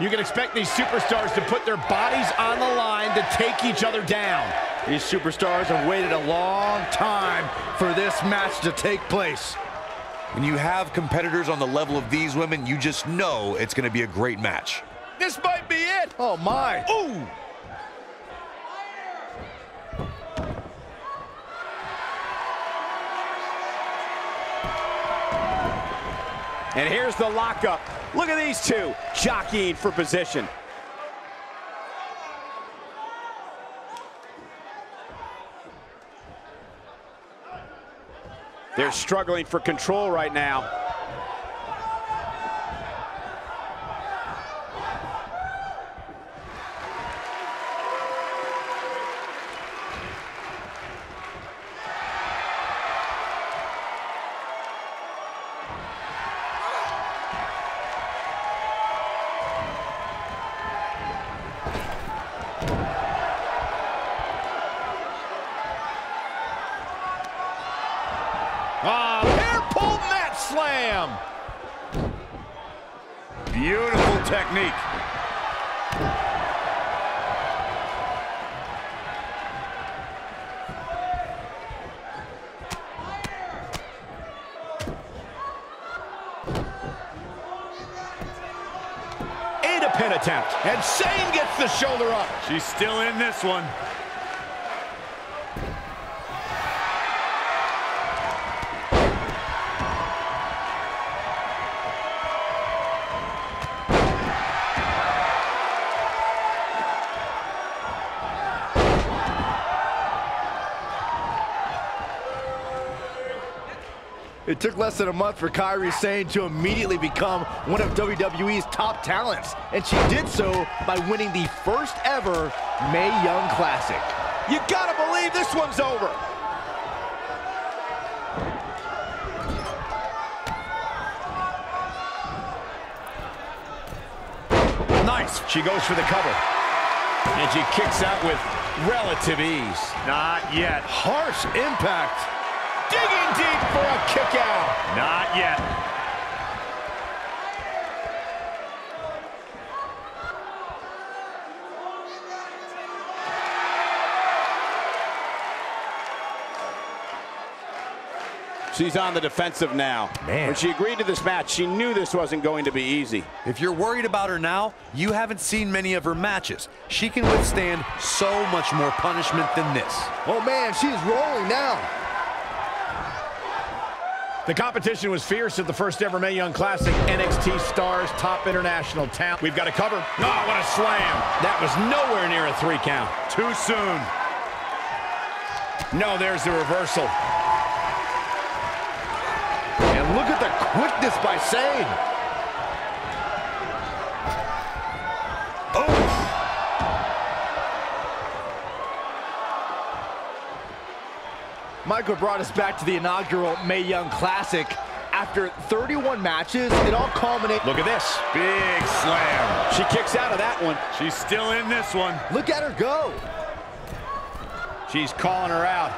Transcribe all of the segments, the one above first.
You can expect these superstars to put their bodies on the line to take each other down. These superstars have waited a long time for this match to take place. When you have competitors on the level of these women, you just know it's going to be a great match. This might be it. Oh, my. Ooh! And here's the lockup. Look at these two jockeying for position. They're struggling for control right now. Technique. And a pin attempt. And Shane gets the shoulder up. She's still in this one. It took less than a month for Kairi Sane to immediately become one of WWE's top talents, and she did so by winning the first ever Mae Young Classic. You gotta believe this one's over. Nice. She goes for the cover. And she kicks out with relative ease. Not yet. Harsh impact. Digging deep for a kick out. Not yet. She's on the defensive now. Man. When she agreed to this match, she knew this wasn't going to be easy. If you're worried about her now, you haven't seen many of her matches. She can withstand so much more punishment than this. Oh man, she's rolling now. The competition was fierce at the first ever Mae Young Classic. NXT Stars, top international talent. We've got a cover. Oh, what a slam. That was nowhere near a three count. Too soon. No, there's the reversal. And look at the quickness by Sane. Michael brought us back to the inaugural Mae Young Classic. After 31 matches, it all culminates. Look at this. Big slam. She kicks out of that one. She's still in this one. Look at her go. She's calling her out.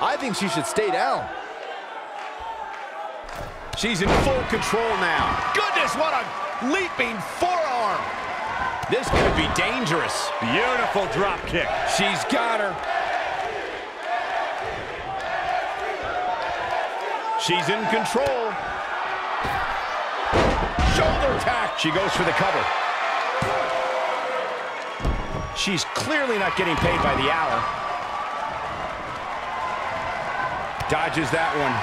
I think she should stay down. She's in full control now. Goodness, what a leaping forearm. This could be dangerous. Beautiful drop kick. She's got her. She's in control. Shoulder attack. She goes for the cover. She's clearly not getting paid by the hour. Dodges that one.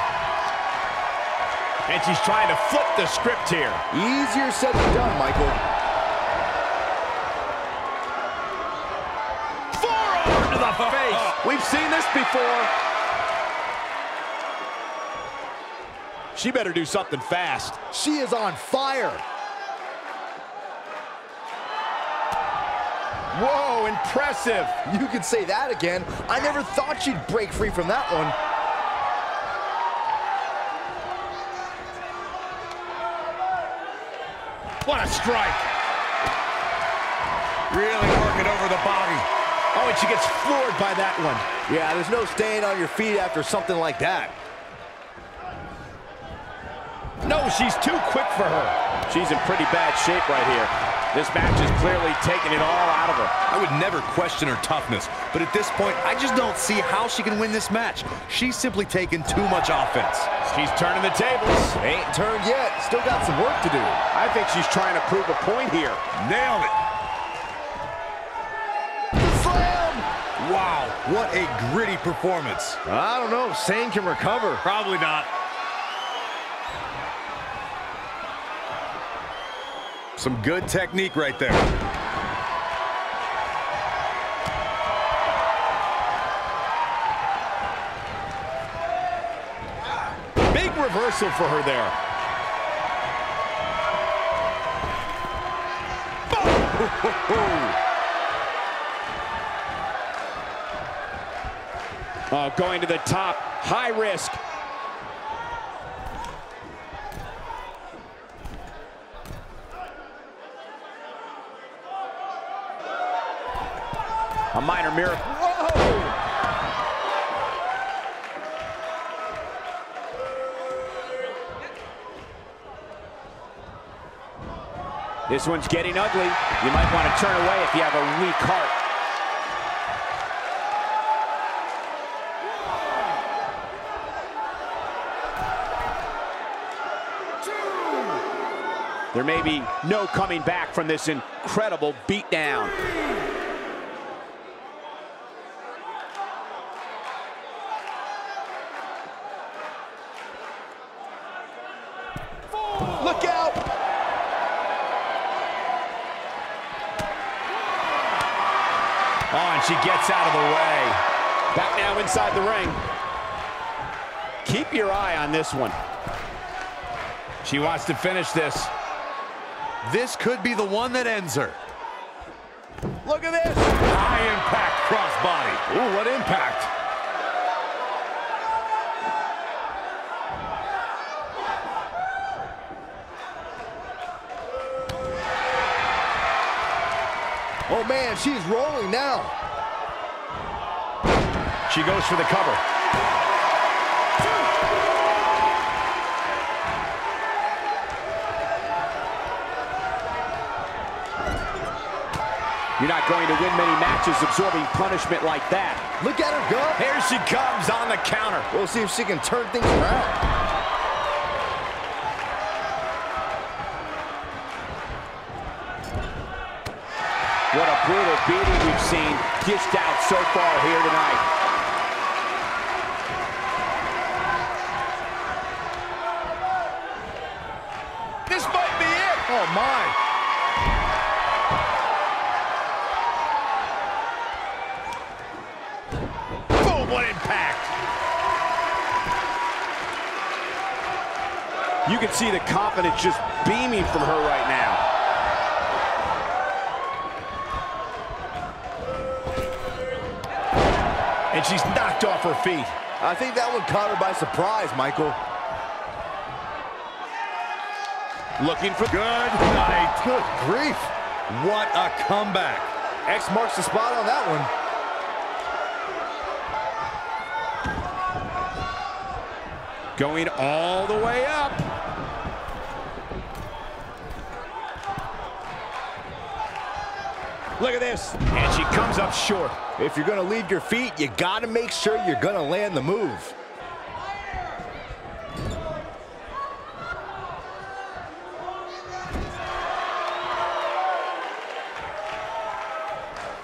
And she's trying to flip the script here. Easier said than done, Michael. Forearm to the face. We've seen this before. She better do something fast. She is on fire. Whoa, impressive. You could say that again. I never thought she'd break free from that one. What a strike. Really working over the body. Oh, and she gets floored by that one. Yeah, there's no staying on your feet after something like that. No, she's too quick for her. She's in pretty bad shape right here. This match is clearly taking it all out of her. I would never question her toughness, but at this point, I just don't see how she can win this match. She's simply taking too much offense. She's turning the tables. Ain't turned yet. Still got some work to do. I think she's trying to prove a point here. Nailed it. Slam! Wow, what a gritty performance. I don't know if Sane can recover. Probably not. Some good technique right there. Big reversal for her there. Oh, going to the top, high risk. A minor miracle. Whoa! This one's getting ugly. You might want to turn away if you have a weak heart. There may be no coming back from this incredible beatdown. Look out! Oh, and she gets out of the way. Back now inside the ring. Keep your eye on this one. She wants to finish this. This could be the one that ends her. Look at this! High impact crossbody. Ooh, what impact! Oh man, she's rolling now. She goes for the cover. You're not going to win many matches absorbing punishment like that. Look at her go. Here she comes on the counter. We'll see if she can turn things around. What a brutal beating we've seen dished out so far here tonight. This might be it. Oh my! Boom, what impact. You can see the confidence just beaming from her right now. And she's knocked off her feet. I think that one caught her by surprise, Michael. Looking for Good night. Good grief. What a comeback. X marks the spot on that one. going all the way up. Look at this. And she comes up short. If you're gonna leave your feet, you gotta make sure you're gonna land the move.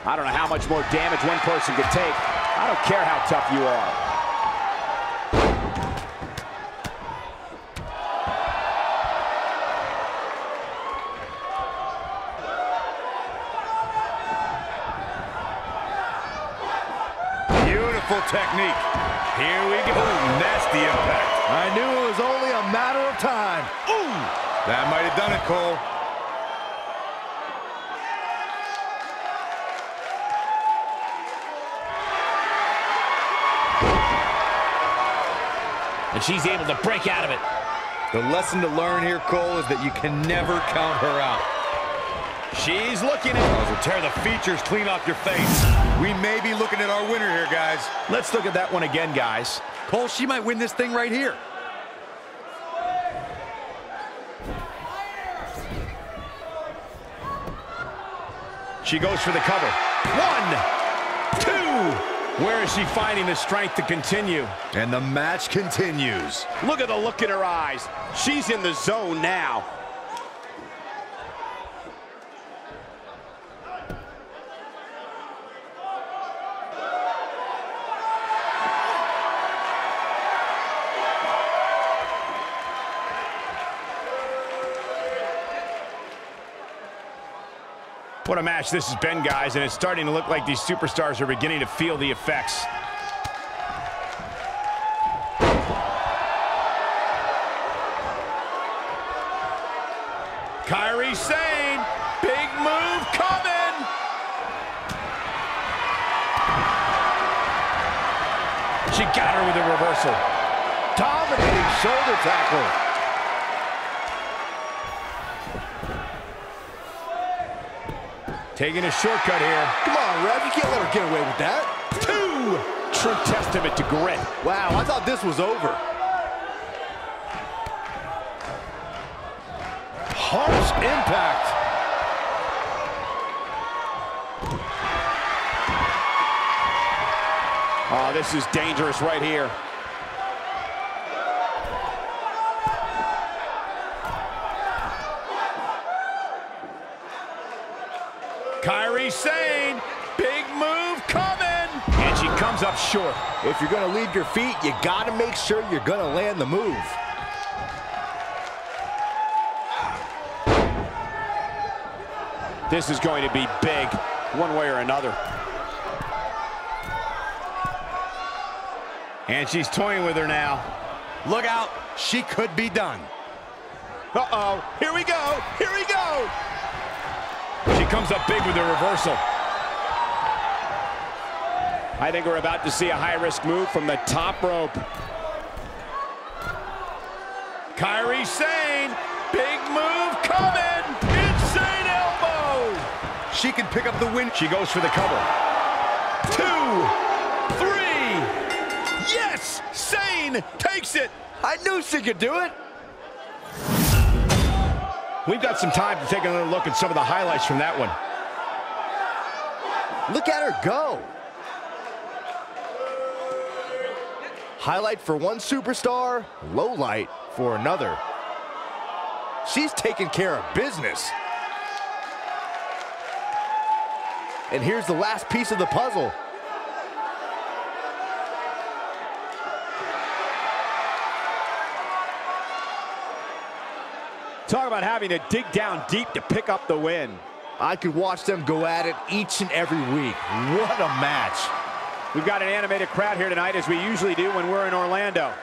I don't know how much more damage one person could take. I don't care how tough you are. Beautiful technique. Here we go. Nasty impact. I knew it was only a a matter of time. Ooh! That might have done it, Cole. And she's able to break out of it. The lesson to learn here, Cole, is that you can never count her out. She's looking at... Those will tear the features clean off your face. We may be looking at our winner here, guys. Let's look at that one again, guys. Cole, she might win this thing right here. She goes for the cover. One. Where is she finding the strength to continue? And the match continues. Look at the look in her eyes. She's in the zone now. What a match this has been, guys, and it's starting to look like these superstars are beginning to feel the effects. Kairi Sane, big move coming. She got her with a reversal. Dominating shoulder tackle. Taking a shortcut here. Come on, Rev. You can't let her get away with that. Two. True testament to grit. Wow, I thought this was over. Harsh impact. Oh, this is dangerous right here. Kairi big move coming. And she comes up short. If you're going to leave your feet, you got to make sure you're going to land the move. This is going to be big, one way or another. And she's toying with her now. Look out. She could be done. Uh-oh. Here we go. Here we go. She comes up big with a reversal. I think we're about to see a high-risk move from the top rope. Kairi Sane, big move coming. Insane elbow. She can pick up the win. She goes for the cover. Two, three. Yes, Sane takes it. I knew she could do it. We've got some time to take another look at some of the highlights from that one. Look at her go. Highlight for one superstar, low light for another. She's taking care of business. And here's the last piece of the puzzle. Talk about having to dig down deep to pick up the win. I could watch them go at it each and every week. What a match. We've got an animated crowd here tonight, as we usually do when we're in Orlando.